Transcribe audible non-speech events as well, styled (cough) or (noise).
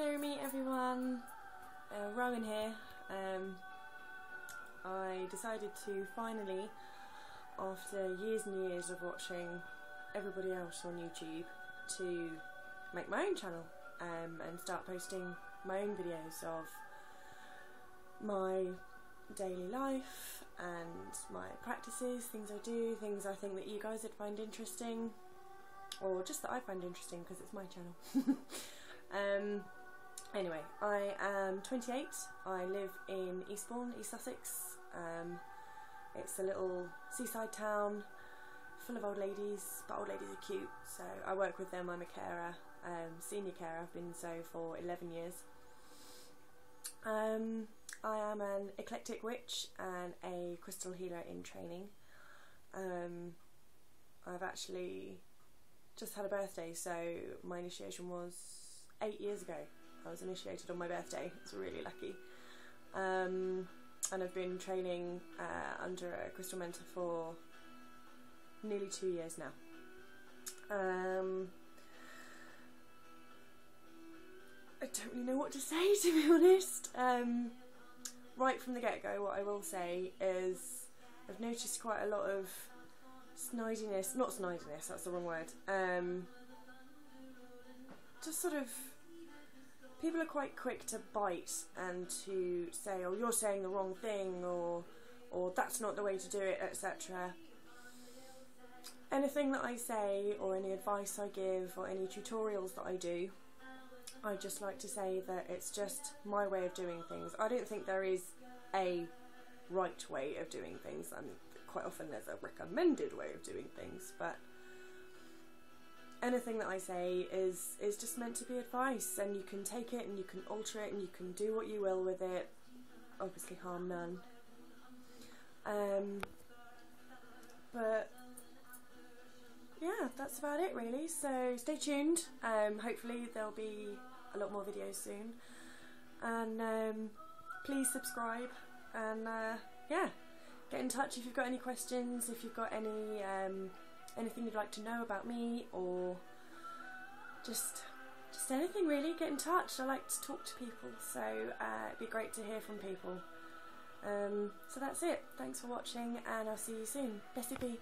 Merry everyone. Uh, Rowan here. Um, I decided to finally, after years and years of watching everybody else on YouTube, to make my own channel um, and start posting my own videos of my daily life and my practices, things I do, things I think that you guys would find interesting, or just that I find interesting because it's my channel. (laughs) um, anyway, I am 28. I live in Eastbourne, East Sussex. Um, it's a little seaside town full of old ladies, but old ladies are cute. So I work with them. I'm a carer, um, senior carer. I've been so for 11 years. Um, I am an eclectic witch and a crystal healer in training. Um, I've actually just had a birthday, so my initiation was eight years ago. I was initiated on my birthday. It's really lucky. Um, and I've been training uh, under a crystal mentor for nearly two years now. Um, I don't really know what to (laughs) say to be honest. Um, right from the get go, what I will say is I've noticed quite a lot of snidiness, not snidiness, that's the wrong word. Um, just sort of people are quite quick to bite and to say, "Oh, you're saying the wrong thing," or "or that's not the way to do it," etc. Anything that I say, or any advice I give, or any tutorials that I do, I just like to say that it's just my way of doing things. I don't think there is a right way of doing things. I mean, quite often there's a recommended way of doing things, but anything that I say is is just meant to be advice, and you can take it and you can alter it and you can do what you will with it. Obviously, harm none. Um, but yeah, that's about it really. So stay tuned. Um, hopefully there'll be a lot more videos soon, and um, please subscribe and uh, yeah, get in touch if you've got any questions. If you've got any um, anything you'd like to know about me or just just anything really, get in touch. I like to talk to people, so uh, it'd be great to hear from people. Um, so that's it. Thanks for watching, and I'll see you soon. Blessed be.